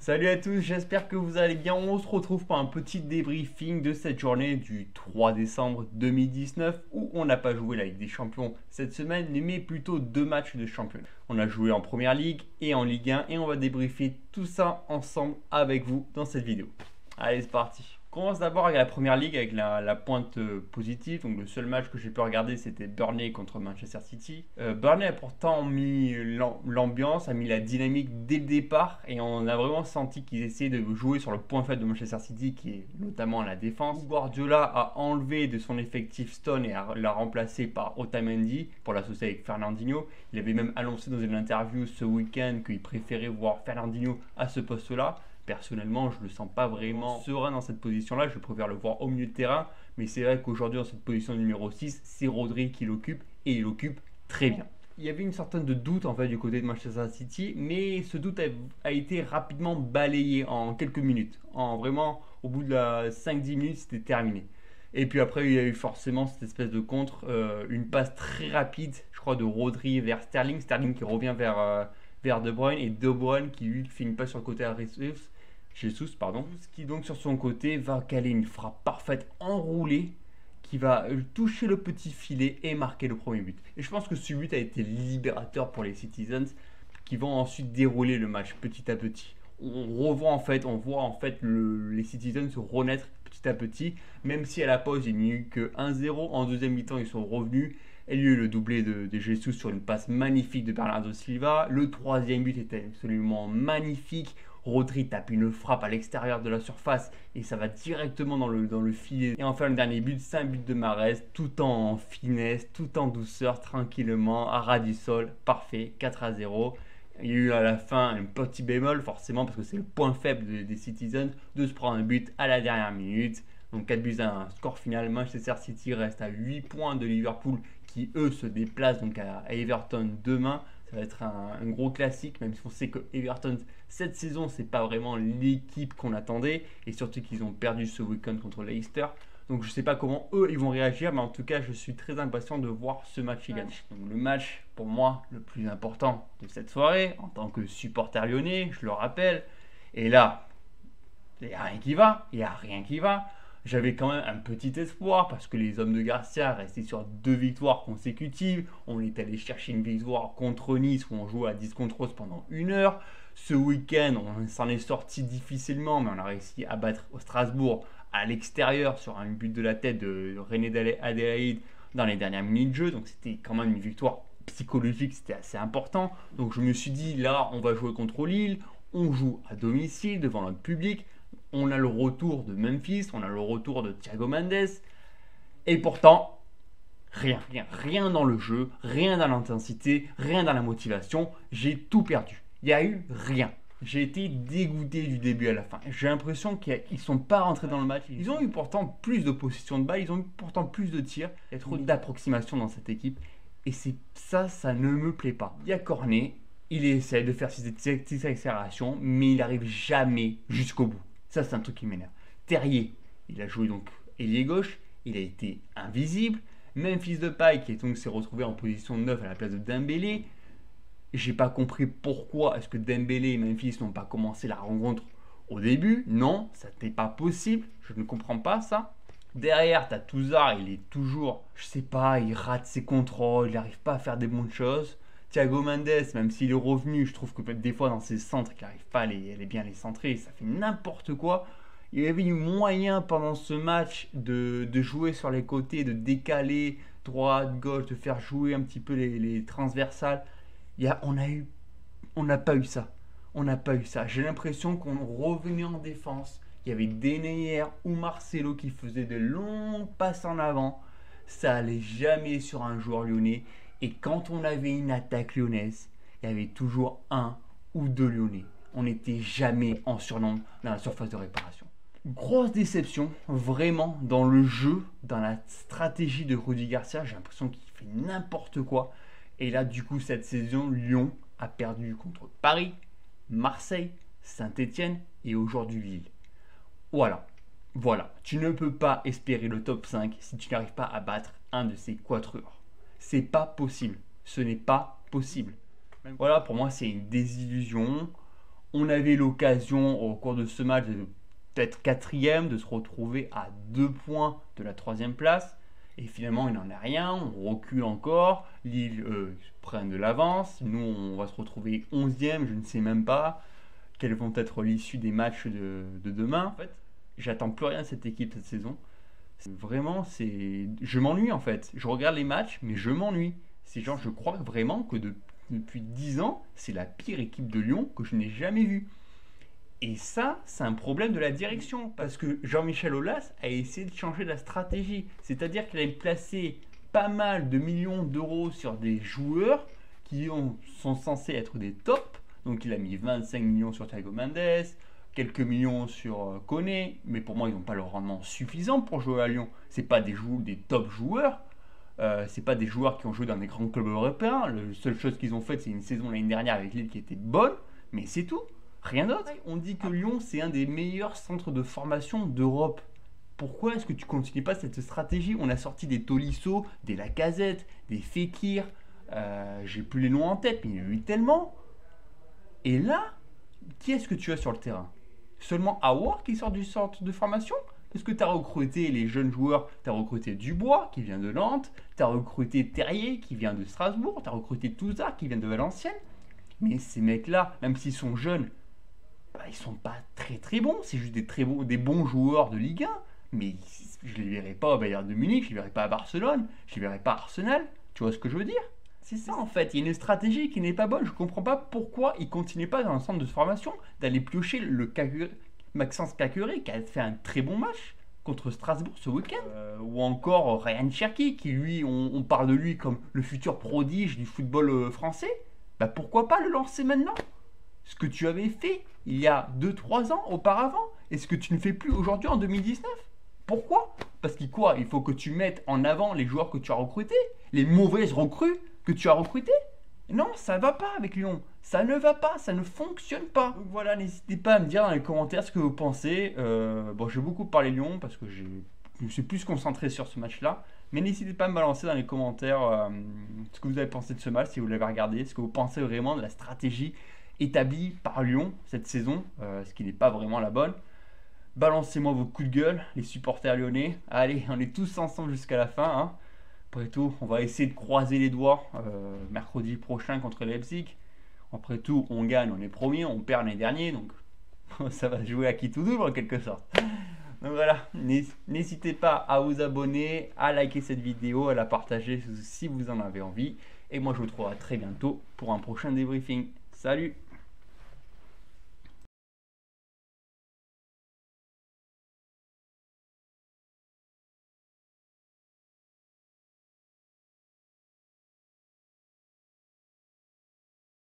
Salut à tous, j'espère que vous allez bien. On se retrouve pour un petit débriefing de cette journée du 3 décembre 2019 où on n'a pas joué la Ligue des Champions cette semaine, mais plutôt deux matchs de championnat. On a joué en Première Ligue et en Ligue 1 et on va débriefer tout ça ensemble avec vous dans cette vidéo. Allez, c'est parti commence d'abord avec la première ligue avec la, pointe euh, positive. Donc le seul match que j'ai pu regarder c'était Burnley contre Manchester City. Euh, Burnley a pourtant mis l'ambiance, a mis la dynamique dès le départ et on a vraiment senti qu'ils essayaient de jouer sur le point faible de Manchester City qui est notamment la défense. Guardiola a enlevé de son effectif Stone et l'a remplacé par Otamendi pour l'associer avec Fernandinho. Il avait même annoncé dans une interview ce week-end qu'il préférait voir Fernandinho à ce poste-là personnellement, je ne le sens pas vraiment serein dans cette position-là. Je préfère le voir au milieu de terrain. Mais c'est vrai qu'aujourd'hui, dans cette position numéro 6, c'est Rodri qui l'occupe et il l'occupe très bien. Il y avait une certaine de doute en fait du côté de Manchester City, mais ce doute a, été rapidement balayé en quelques minutes. En vraiment, au bout de 5-10 minutes, c'était terminé. Et puis après, il y a eu forcément cette espèce de contre, euh, une passe très rapide, je crois, de Rodri vers Sterling. Sterling qui revient vers, euh, vers De Bruyne et De Bruyne qui lui fait une passe sur le côté à Reeves Jesus, pardon, qui donc sur son côté va caler une frappe parfaite enroulée qui va toucher le petit filet et marquer le premier but. Et je pense que ce but a été libérateur pour les Citizens qui vont ensuite dérouler le match petit à petit. On revoit en fait, on voit en fait les Citizens se renaître petit à petit, même si à la pause il n'y a eu que 1-0. En deuxième mi-temps, ils sont revenus. Il y a eu le doublé de, de Jesus sur une passe magnifique de Bernardo Silva. Le troisième but était absolument magnifique. Rodri tape une frappe à l'extérieur de la surface et ça va directement dans le, filet. Et enfin, le dernier but, c'est un but de Marès, tout en finesse, tout en douceur, tranquillement, à ras du sol, parfait, 4 à 0. Il y a eu à la fin un petit bémol, forcément, parce que c'est le point faible des, Citizens, de se prendre un but à la dernière minute. Donc 4 buts à score final. Manchester City reste à 8 points de Liverpool, qui eux se déplacent donc à Everton demain. Ça va être un, gros classique, même si on sait que Everton, cette saison, c'est pas vraiment l'équipe qu'on attendait. Et surtout qu'ils ont perdu ce week-end contre Leicester. Donc je sais pas comment eux ils vont réagir, mais en tout cas je suis très impatient de voir ce match également. Donc le match pour moi le plus important de cette soirée, en tant que supporter lyonnais, je le rappelle. Et là, il n'y a rien qui va, il n'y a rien qui va j'avais quand même un petit espoir parce que les hommes de Garcia restaient sur deux victoires consécutives. On est allé chercher une victoire contre Nice où on jouait à 10 contre 11 pendant une heure. Ce week-end, on s'en est sorti difficilement, mais on a réussi à battre au Strasbourg à l'extérieur sur un but de la tête de René Adélaïde dans les dernières minutes de jeu. Donc c'était quand même une victoire psychologique, c'était assez important. Donc je me suis dit, là, on va jouer contre Lille, on joue à domicile devant notre public on a le retour de Memphis, on a le retour de Thiago Mendes, et pourtant, rien, rien, rien dans le jeu, rien dans l'intensité, rien dans la motivation, j'ai tout perdu. Il n'y a eu rien. J'ai été dégoûté du début à la fin. J'ai l'impression qu'ils ne sont pas rentrés dans le match. Ils ont eu pourtant plus de possession de balle, ils ont eu pourtant plus de tirs. Il y a trop d'approximation dans cette équipe. Et c'est ça, ça ne me plaît pas. Il y a Cornet, il essaie de faire ses accélérations, mais il n'arrive jamais jusqu'au bout. Ça, c'est un truc qui m'énerve. Terrier, il a joué donc ailier gauche, il a été invisible. Même fils de paille qui donc s'est retrouvé en position 9 à la place de Dembélé. J'ai pas compris pourquoi est-ce que Dembélé et Memphis n'ont pas commencé la rencontre au début. Non, ça n'était pas possible. Je ne comprends pas ça. Derrière, t'as Touzard, il est toujours, je sais pas, il rate ses contrôles, il n'arrive pas à faire des bonnes choses. Thiago Mendes, même s'il est revenu, je trouve que des fois dans ses centres, il n'arrive pas à les, bien les centrer, ça fait n'importe quoi. Il y avait eu moyen pendant ce match de, jouer sur les côtés, de décaler droite, gauche, de faire jouer un petit peu les, transversales. Il y a, on eu, n'a pas eu ça. On n'a pas eu ça. J'ai l'impression qu'on revenait en défense. Il y avait Deneyer ou Marcelo qui faisaient de longues passes en avant. Ça allait jamais sur un joueur lyonnais. Et quand on avait une attaque lyonnaise, il y avait toujours un ou deux lyonnais. On n'était jamais en surnombre dans la surface de réparation. Grosse déception, vraiment, dans le jeu, dans la stratégie de Rudy Garcia. J'ai l'impression qu'il fait n'importe quoi. Et là, du coup, cette saison, Lyon a perdu contre Paris, Marseille, Saint-Etienne et aujourd'hui Lille. Voilà. Voilà. Tu ne peux pas espérer le top 5 si tu n'arrives pas à battre un de ces quatuors. C'est pas possible. Ce n'est pas possible. Voilà, pour moi, c'est une désillusion. On avait l'occasion au cours de ce match d'être quatrième, de se retrouver à deux points de la troisième place. Et finalement, il n'en est rien. On recule encore. Lille euh, prend de l'avance. Nous, on va se retrouver 11e. Je ne sais même pas quelles vont être l'issue des matchs de, demain. En fait, j'attends plus rien de cette équipe cette saison. Vraiment, c'est. Je m'ennuie en fait. Je regarde les matchs, mais je m'ennuie. C'est genre, je crois vraiment que depuis 10 ans, c'est la pire équipe de Lyon que je n'ai jamais vue. Et ça, c'est un problème de la direction, parce que Jean-Michel Aulas a essayé de changer la stratégie. C'est-à-dire qu'il a placé pas mal de millions d'euros sur des joueurs qui sont censés être des tops. Donc il a mis 25 millions sur Thiago Mendes, quelques millions sur euh, Koné, mais pour moi ils n'ont pas le rendement suffisant pour jouer à Lyon. C'est pas des, joueurs, des top joueurs, euh, c'est pas des joueurs qui ont joué dans des grands clubs européens. La seule chose qu'ils ont faite, c'est une saison l'année dernière avec Lille qui était bonne, mais c'est tout. Rien d'autre. On dit que Lyon, c'est un des meilleurs centres de formation d'Europe. Pourquoi est-ce que tu continues pas cette stratégie? On a sorti des Tolisso, des Lacazette, des Fekir, euh, j'ai plus les noms en tête, mais il y en a eu tellement. Et là, qui est-ce que tu as sur le terrain? Seulement Awar qui sort du centre de formation Est-ce que tu as recruté les jeunes joueurs Tu as recruté Dubois qui vient de Nantes, tu as recruté Terrier qui vient de Strasbourg, tu as recruté Touza qui vient de Valenciennes. Mais ces mecs-là, même s'ils sont jeunes, bah, ils sont pas très très bons. C'est juste des bons, des bons joueurs de Ligue 1. Mais je les verrai pas au Bayern de Munich, je les verrai pas à Barcelone, je les verrai pas à Arsenal. Tu vois ce que je veux dire? C'est ça en fait. Il y a une stratégie qui n'est pas bonne. Je comprends pas pourquoi ils continuent pas dans le centre de formation d'aller piocher le Maxence Kakure qui a fait un très bon match contre Strasbourg ce week-end. Euh, ou encore Ryan Cherky qui lui, on, parle de lui comme le futur prodige du football euh, français. Bah pourquoi pas le lancer maintenant? Ce que tu avais fait il y a 2-3 ans auparavant et ce que tu ne fais plus aujourd'hui en 2019 Pourquoi? Parce qu'il quoi Il faut que tu mettes en avant les joueurs que tu as recrutés, les mauvaises recrues que tu as recrutées non, ça va pas avec Lyon. Ça ne va pas, ça ne fonctionne pas. Donc voilà, n'hésitez pas à me dire dans les commentaires ce que vous pensez. Euh, bon, j'ai beaucoup parlé Lyon parce que je me suis plus concentré sur ce match-là. Mais n'hésitez pas à me balancer dans les commentaires euh, ce que vous avez pensé de ce match, si vous l'avez regardé, ce que vous pensez vraiment de la stratégie établi par Lyon cette saison, euh, ce qui n'est pas vraiment la bonne. Balancez-moi vos coups de gueule, les supporters lyonnais. Allez, on est tous ensemble jusqu'à la fin. Hein. Après tout, on va essayer de croiser les doigts euh, mercredi prochain contre Leipzig. Après tout, on gagne, on est premier, on perd l'année dernière, donc ça va jouer à qui tout double en quelque sorte. Donc voilà, n'hésitez pas à vous abonner, à liker cette vidéo, à la partager si vous en avez envie. Et moi je vous retrouverai très bientôt pour un prochain débriefing. Salut